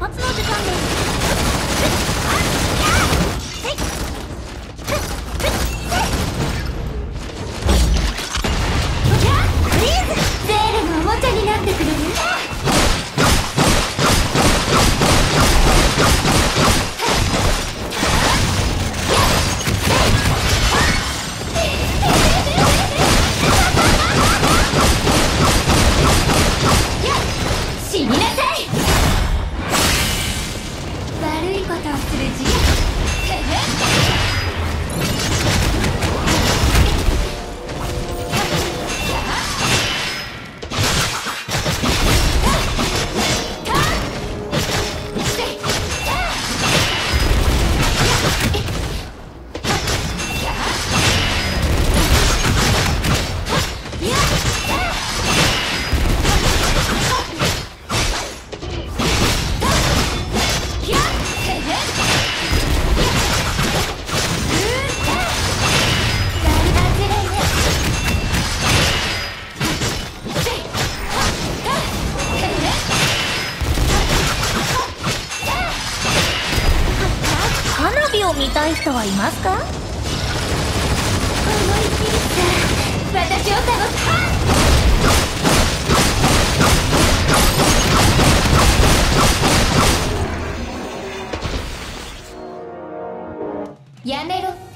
発の時間です。い見たい人はいますか？思い切りさ私を楽しやめろ。